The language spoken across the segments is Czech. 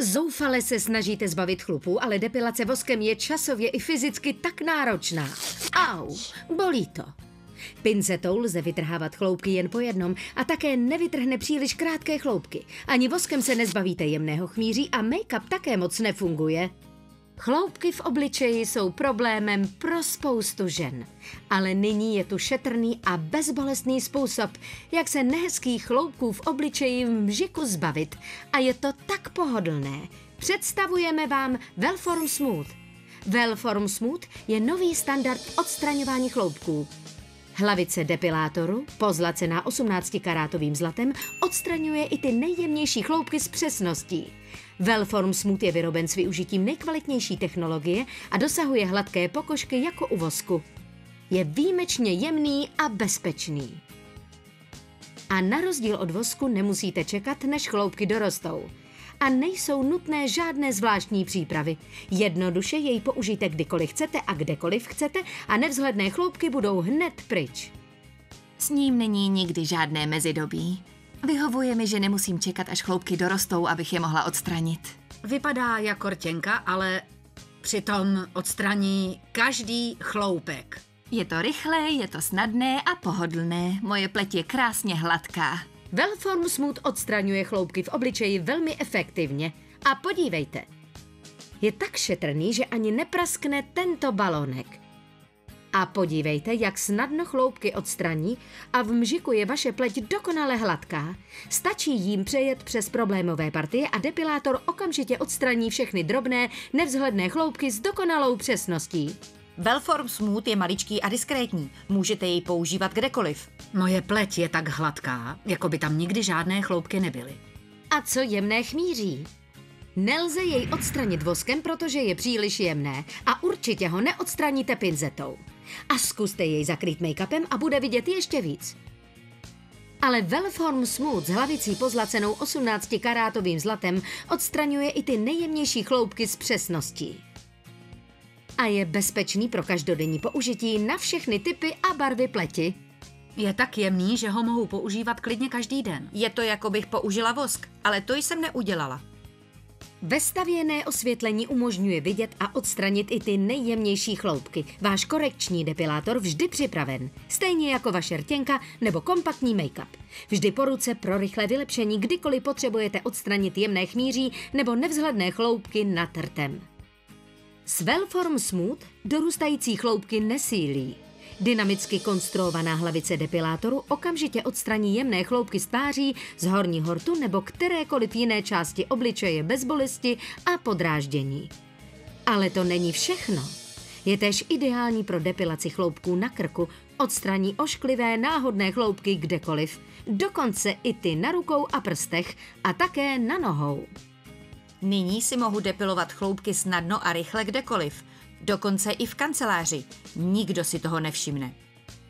Zoufale se snažíte zbavit chlupů, ale depilace voskem je časově i fyzicky tak náročná. Au, bolí to. Pincetou lze vytrhávat chloupky jen po jednom a také nevytrhne příliš krátké chloupky. Ani voskem se nezbavíte jemného chmíří a make-up také moc nefunguje. Chloupky v obličeji jsou problémem pro spoustu žen. Ale nyní je tu šetrný a bezbolestný způsob, jak se nehezkých chloupků v obličeji v mžiku zbavit. A je to tak pohodlné. Představujeme vám Velform Smooth. Velform Smooth je nový standard odstraňování chloupků. Hlavice depilátoru, pozlacená 18-karátovým zlatem, odstraňuje i ty nejjemnější chloupky s přesností. Velform Smooth je vyroben s využitím nejkvalitnější technologie a dosahuje hladké pokožky jako u vosku. Je výjimečně jemný a bezpečný. A na rozdíl od vosku nemusíte čekat, než chloupky dorostou. A nejsou nutné žádné zvláštní přípravy. Jednoduše jej použijte kdykoliv chcete a kdekoliv chcete a nevzhledné chloupky budou hned pryč. S ním není nikdy žádné mezidobí. Vyhovuje mi, že nemusím čekat, až chloupky dorostou, abych je mohla odstranit. Vypadá jako rtěnka, ale přitom odstraní každý chloupek. Je to rychlé, je to snadné a pohodlné. Moje pleť je krásně hladká. Velform Smooth odstraňuje chloupky v obličeji velmi efektivně. A podívejte, je tak šetrný, že ani nepraskne tento balonek. A podívejte, jak snadno chloupky odstraní a v mžiku je vaše pleť dokonale hladká. Stačí jím přejet přes problémové partie a depilátor okamžitě odstraní všechny drobné, nevzhledné chloupky s dokonalou přesností. Velform Smooth je maličký a diskrétní. Můžete jej používat kdekoliv. Moje pleť je tak hladká, jako by tam nikdy žádné chloupky nebyly. A co jemné chmíří? Nelze jej odstranit voskem, protože je příliš jemné a určitě ho neodstraníte pinzetou. A zkuste jej zakrýt make-upem a bude vidět ještě víc. Ale Velform Smooth s hlavicí pozlacenou 18-karátovým zlatem odstraňuje i ty nejjemnější chloupky s přesností. A je bezpečný pro každodenní použití na všechny typy a barvy pleti. Je tak jemný, že ho mohu používat klidně každý den. Je to, jako bych použila vosk, ale to jsem neudělala. Vestavěné osvětlení umožňuje vidět a odstranit i ty nejjemnější chloupky. Váš korekční depilátor vždy připraven, stejně jako vaše rtěnka nebo kompaktní make-up. Vždy po ruce pro rychlé vylepšení, kdykoliv potřebujete odstranit jemné chmíří nebo nevzhledné chloupky nad rtem. S Velform Smooth dorůstající chloupky nesílí. Dynamicky konstruovaná hlavice depilátoru okamžitě odstraní jemné chloupky z tváří, z horního rtu nebo kterékoliv jiné části obličeje bez bolesti a podráždění. Ale to není všechno. Je též ideální pro depilaci chloupků na krku, odstraní ošklivé náhodné chloupky kdekoliv, dokonce i ty na rukou a prstech a také na nohou. Nyní si mohu depilovat chloupky snadno a rychle kdekoliv. Dokonce i v kanceláři. Nikdo si toho nevšimne.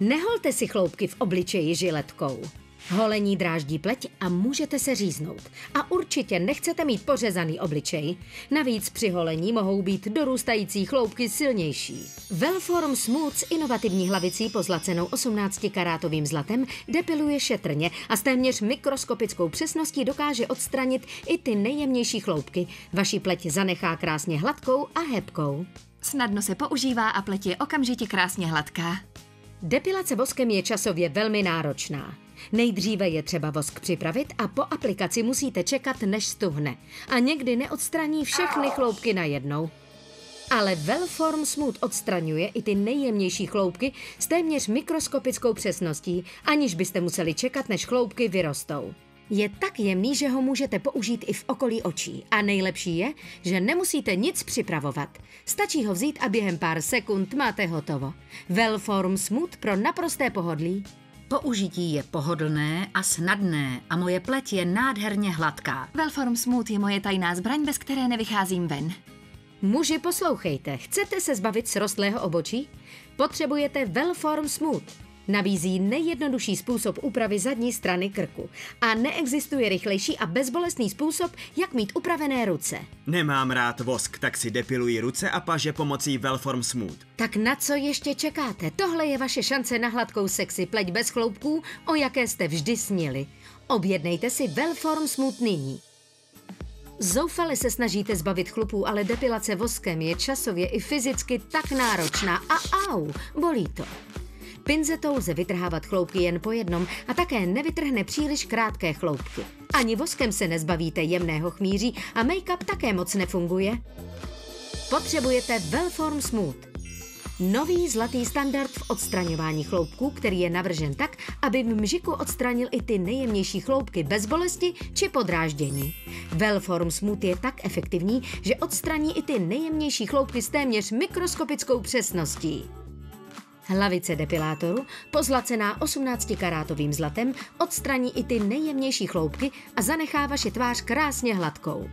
Neholte si chloupky v obličeji žiletkou. Holení dráždí pleť a můžete se říznout. A určitě nechcete mít pořezaný obličej. Navíc při holení mohou být dorůstající chloupky silnější. Velform Smooth s inovativní hlavicí pozlacenou 18-karátovým zlatem depiluje šetrně a s téměř mikroskopickou přesností dokáže odstranit i ty nejjemnější chloupky. Vaši pleť zanechá krásně hladkou a hebkou. Snadno se používá a pleť je okamžitě krásně hladká. Depilace voskem je časově velmi náročná. Nejdříve je třeba vosk připravit a po aplikaci musíte čekat, než stuhne. A někdy neodstraní všechny chloupky najednou. Ale Velform Smooth odstraňuje i ty nejjemnější chloupky s téměř mikroskopickou přesností, aniž byste museli čekat, než chloupky vyrostou. Je tak jemný, že ho můžete použít i v okolí očí. A nejlepší je, že nemusíte nic připravovat. Stačí ho vzít a během pár sekund máte hotovo. Velform Smooth pro naprosté pohodlí. Použití je pohodlné a snadné a moje pleť je nádherně hladká. Velform Smooth je moje tajná zbraň, bez které nevycházím ven. Muži, poslouchejte, chcete se zbavit srostlého obočí? Potřebujete Velform Smooth. Nabízí nejjednodušší způsob úpravy zadní strany krku a neexistuje rychlejší a bezbolestný způsob, jak mít upravené ruce. Nemám rád vosk, tak si depiluji ruce a paže pomocí Velform Smooth. Tak na co ještě čekáte? Tohle je vaše šance na hladkou sexy pleť bez chloupků, o jaké jste vždy snili. Objednejte si Velform Smooth nyní. Zoufale se snažíte zbavit chlupů, ale depilace voskem je časově i fyzicky tak náročná a au, bolí to. Pinzetou lze vytrhávat chloupky jen po jednom a také nevytrhne příliš krátké chloupky. Ani voskem se nezbavíte jemného chmíří a make-up také moc nefunguje. Potřebujete Velform Smooth. Nový zlatý standard v odstraňování chloupků, který je navržen tak, aby v mžiku odstranil i ty nejjemnější chloupky bez bolesti či podráždění. Velform Smooth je tak efektivní, že odstraní i ty nejjemnější chloupky s téměř mikroskopickou přesností. Hlavice depilátoru, pozlacená 18-karátovým zlatem, odstraní i ty nejjemnější chloupky a zanechá vaši tvář krásně hladkou.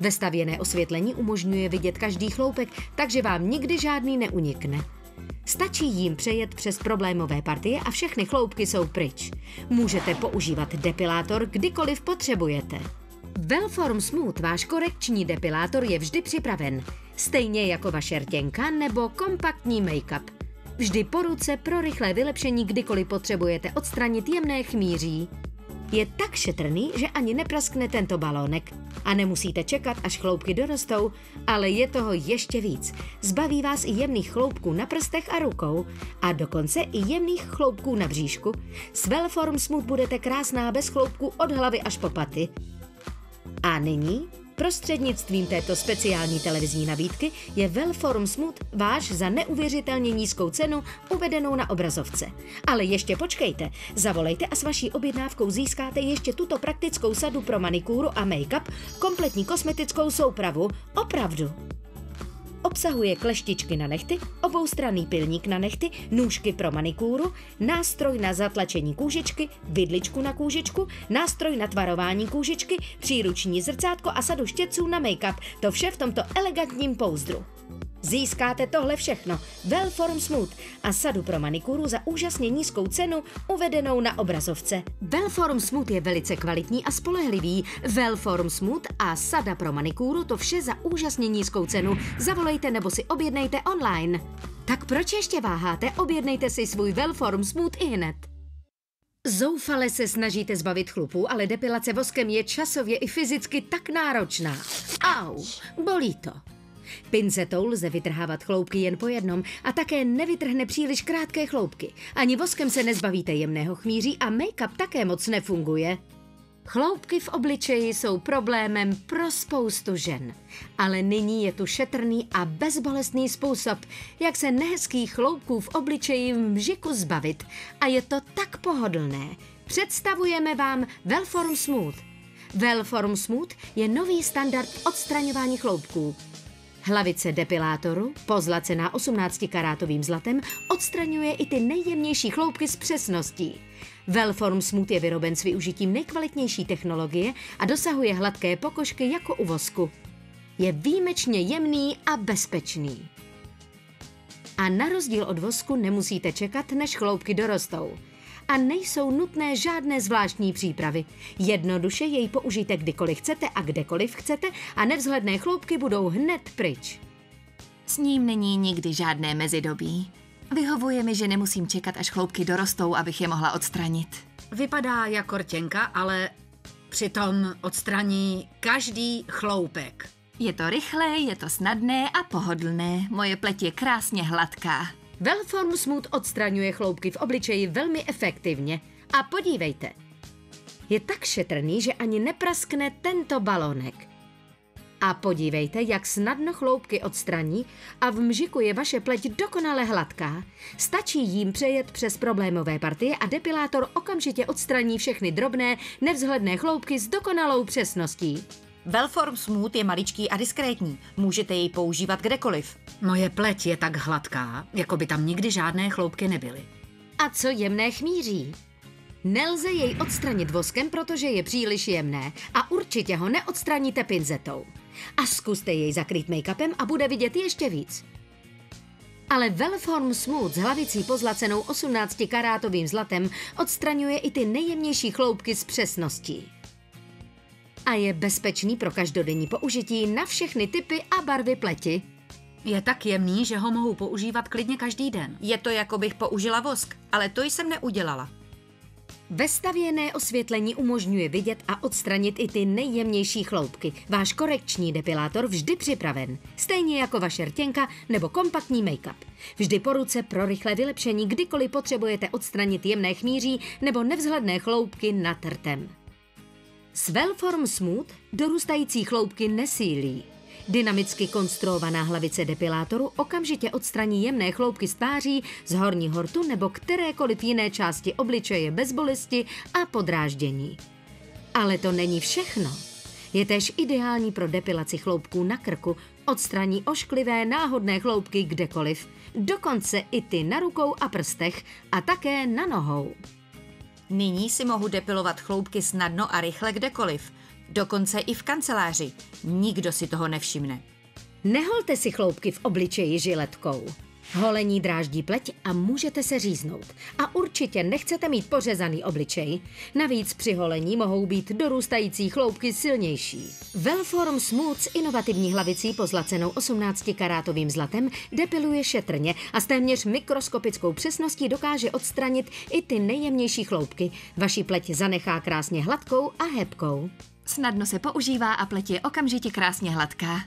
Vestavěné osvětlení umožňuje vidět každý chloupek, takže vám nikdy žádný neunikne. Stačí jím přejet přes problémové partie a všechny chloupky jsou pryč. Můžete používat depilátor kdykoliv potřebujete. Velform Smooth, váš korekční depilátor, je vždy připraven. Stejně jako vaše rtěnka nebo kompaktní make-up. Vždy po ruce pro rychlé vylepšení, kdykoliv potřebujete odstranit jemné chmíří. Je tak šetrný, že ani nepraskne tento balónek. A nemusíte čekat, až chloupky dorostou, ale je toho ještě víc. Zbaví vás i jemných chloupků na prstech a rukou a dokonce i jemných chloupků na bříšku. S Velform Smooth budete krásná bez chloupků od hlavy až po paty. A nyní Prostřednictvím této speciální televizní nabídky je Velform Smooth váš za neuvěřitelně nízkou cenu uvedenou na obrazovce. Ale ještě počkejte, zavolejte a s vaší objednávkou získáte ještě tuto praktickou sadu pro manikúru a make-up, kompletní kosmetickou soupravu, opravdu. Obsahuje kleštičky na nechty, oboustranný pilník na nechty, nůžky pro manikúru, nástroj na zatlačení kůžičky, vidličku na kůžičku, nástroj na tvarování kůžičky, příruční zrcátko a sadu štětců na make-up. To vše v tomto elegantním pouzdru. Získáte tohle všechno, Velform Smooth a sadu pro manikuru za úžasně nízkou cenu uvedenou na obrazovce. Velform Smooth je velice kvalitní a spolehlivý. Velform Smooth a sada pro manikuru to vše za úžasně nízkou cenu. Zavolejte nebo si objednejte online. Tak proč ještě váháte? Objednejte si svůj Velform Smooth i hned. Zoufale se snažíte zbavit chlupů, ale depilace voskem je časově i fyzicky tak náročná. Au, bolí to. Pincetou lze vytrhávat chloupky jen po jednom a také nevytrhne příliš krátké chloupky. Ani voskem se nezbavíte jemného chmíří a make-up také moc nefunguje. Chloupky v obličeji jsou problémem pro spoustu žen. Ale nyní je tu šetrný a bezbolestný způsob, jak se nehezkých chloupků v obličeji v mžiku zbavit. A je to tak pohodlné. Představujeme vám Velform Smooth. Velform Smooth je nový standard odstraňování chloupků. Hlavice depilátoru, pozlacená 18-karátovým zlatem, odstraňuje i ty nejjemnější chloupky s přesností. Velform Smooth je vyroben s využitím nejkvalitnější technologie a dosahuje hladké pokožky jako u vosku. Je výjimečně jemný a bezpečný. A na rozdíl od vosku nemusíte čekat, než chloupky dorostou a nejsou nutné žádné zvláštní přípravy. Jednoduše jej použijte kdykoliv chcete a kdekoliv chcete a nevzhledné chloupky budou hned pryč. S ním není nikdy žádné mezidobí. Vyhovuje mi, že nemusím čekat, až chloupky dorostou, abych je mohla odstranit. Vypadá jako rtěnka, ale přitom odstraní každý chloupek. Je to rychlé, je to snadné a pohodlné. Moje pleť je krásně hladká. Velform Smooth odstraňuje chloupky v obličeji velmi efektivně. A podívejte, je tak šetrný, že ani nepraskne tento balónek. A podívejte, jak snadno chloupky odstraní a v mžiku je vaše pleť dokonale hladká. Stačí jím přejet přes problémové partie a depilátor okamžitě odstraní všechny drobné, nevzhledné chloupky s dokonalou přesností. Velform Smooth je maličký a diskrétní. Můžete jej používat kdekoliv. Moje pleť je tak hladká, jako by tam nikdy žádné chloupky nebyly. A co jemné chmíří? Nelze jej odstranit voskem, protože je příliš jemné a určitě ho neodstraníte pinzetou. A zkuste jej zakrýt make-upem a bude vidět ještě víc. Ale Velform Smooth s hlavicí pozlacenou 18-karátovým zlatem odstraňuje i ty nejjemnější chloupky s přesností a je bezpečný pro každodenní použití na všechny typy a barvy pleti. Je tak jemný, že ho mohu používat klidně každý den. Je to, jako bych použila vosk, ale to jsem neudělala. Vestavěné osvětlení umožňuje vidět a odstranit i ty nejjemnější chloupky. Váš korekční depilátor vždy připraven. Stejně jako vaše rtěnka nebo kompaktní make-up. Vždy po ruce pro rychlé vylepšení, kdykoliv potřebujete odstranit jemné chmíří nebo nevzhledné chloupky nad rtem. S Wellform Smooth dorůstající chloupky nesílí. Dynamicky konstruovaná hlavice depilátoru okamžitě odstraní jemné chloupky z tváří, z horního hortu nebo kterékoliv jiné části obličeje bez bolesti a podráždění. Ale to není všechno. Je též ideální pro depilaci chloupků na krku, odstraní ošklivé náhodné chloupky kdekoliv, dokonce i ty na rukou a prstech a také na nohou. Nyní si mohu depilovat chloupky snadno a rychle kdekoliv. Dokonce i v kanceláři. Nikdo si toho nevšimne. Neholte si chloupky v obličeji žiletkou. Holení dráždí pleť a můžete se říznout. A určitě nechcete mít pořezaný obličej. Navíc při holení mohou být dorůstající chloupky silnější. Wellform Smooth s inovativní hlavicí pozlacenou 18-karátovým zlatem depiluje šetrně a s téměř mikroskopickou přesností dokáže odstranit i ty nejjemnější chloupky. Vaši pleť zanechá krásně hladkou a hebkou. Snadno se používá a pleť je okamžitě krásně hladká.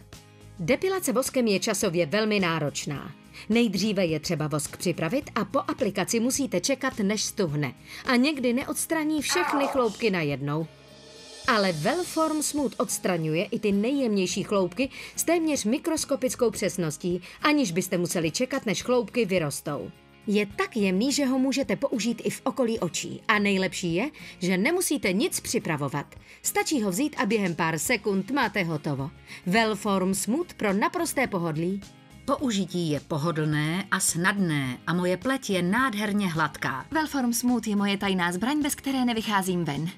Depilace voskem je časově velmi náročná. Nejdříve je třeba vosk připravit a po aplikaci musíte čekat, než stuhne. A někdy neodstraní všechny chloupky najednou. Ale Wellform Smooth odstraňuje i ty nejjemnější chloupky s téměř mikroskopickou přesností, aniž byste museli čekat, než chloupky vyrostou. Je tak jemný, že ho můžete použít i v okolí očí. A nejlepší je, že nemusíte nic připravovat. Stačí ho vzít a během pár sekund máte hotovo. Wellform Smooth pro naprosté pohodlí. Použití je pohodlné a snadné a moje pleť je nádherně hladká. Wellform Smooth je moje tajná zbraň, bez které nevycházím ven.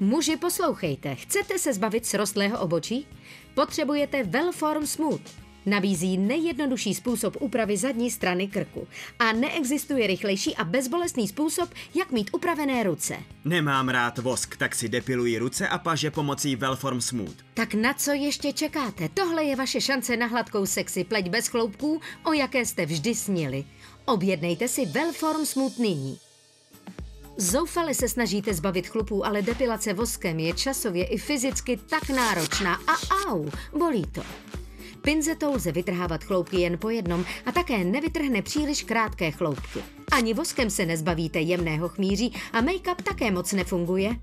Muži, poslouchejte, chcete se zbavit srostlého obočí? Potřebujete Wellform Smooth. Nabízí nejjednodušší způsob úpravy zadní strany krku a neexistuje rychlejší a bezbolestný způsob, jak mít upravené ruce. Nemám rád vosk, tak si depiluji ruce a paže pomocí Wellform Smooth. Tak na co ještě čekáte? Tohle je vaše šance na hladkou sexy pleť bez chloupků, o jaké jste vždy snili. Objednejte si Wellform Smooth nyní. Zoufale se snažíte zbavit chlupů, ale depilace voskem je časově i fyzicky tak náročná a au, bolí to. Pinzetou lze vytrhávat chloupky jen po jednom a také nevytrhne příliš krátké chloupky. Ani voskem se nezbavíte jemného chmíří a make-up také moc nefunguje.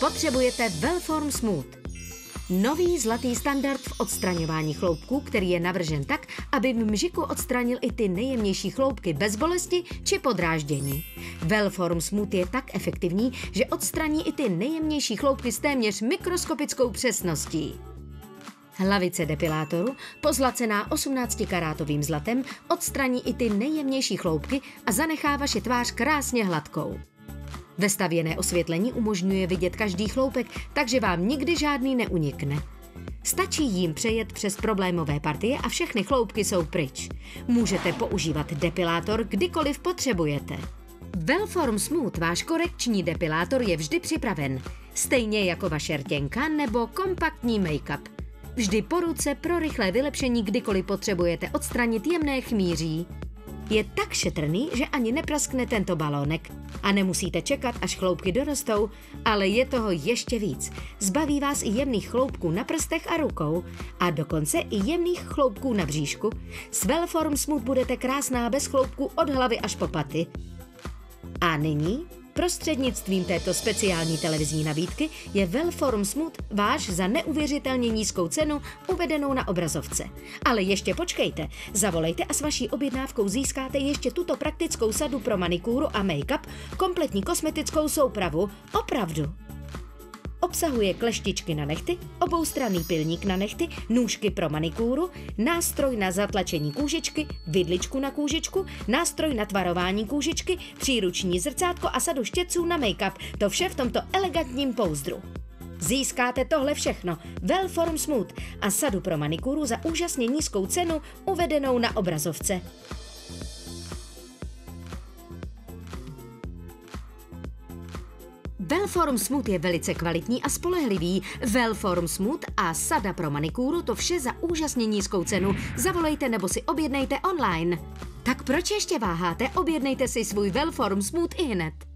Potřebujete Wellform Smooth. Nový zlatý standard v odstraňování chloupků, který je navržen tak, aby v mžiku odstranil i ty nejjemnější chloupky bez bolesti či podráždění. Wellform Smooth je tak efektivní, že odstraní i ty nejjemnější chloupky s téměř mikroskopickou přesností. Hlavice depilátoru, pozlacená 18-karátovým zlatem, odstraní i ty nejjemnější chloupky a zanechá vaši tvář krásně hladkou. Vestavěné osvětlení umožňuje vidět každý chloupek, takže vám nikdy žádný neunikne. Stačí jim přejet přes problémové partie a všechny chloupky jsou pryč. Můžete používat depilátor kdykoliv potřebujete. Wellform Smooth, váš korekční depilátor, je vždy připraven. Stejně jako vaše rtěnka nebo kompaktní make-up. Vždy po ruce pro rychlé vylepšení, kdykoliv potřebujete odstranit jemné chmíří. Je tak šetrný, že ani nepraskne tento balónek. A nemusíte čekat, až chloupky dorostou, ale je toho ještě víc. Zbaví vás i jemných chloupků na prstech a rukou a dokonce i jemných chloupků na bříšku. S Wellform Smooth budete krásná bez chloupků od hlavy až po paty. A nyní Prostřednictvím této speciální televizní nabídky je Wellform Smooth váš za neuvěřitelně nízkou cenu uvedenou na obrazovce. Ale ještě počkejte, zavolejte a s vaší objednávkou získáte ještě tuto praktickou sadu pro manikúru a make-up, kompletní kosmetickou soupravu, opravdu. Obsahuje kleštičky na nechty, oboustranný pilník na nechty, nůžky pro manikúru, nástroj na zatlačení kůžičky, vidličku na kůžičku, nástroj na tvarování kůžičky, příruční zrcátko a sadu štětců na make-up. To vše v tomto elegantním pouzdru. Získáte tohle všechno, Wellform Smooth a sadu pro manikúru za úžasně nízkou cenu uvedenou na obrazovce. Wellform Smooth je velice kvalitní a spolehlivý. Wellform Smooth a sada pro manikúru to vše za úžasně nízkou cenu. Zavolejte nebo si objednejte online. Tak proč ještě váháte? Objednejte si svůj Wellform Smooth i hned.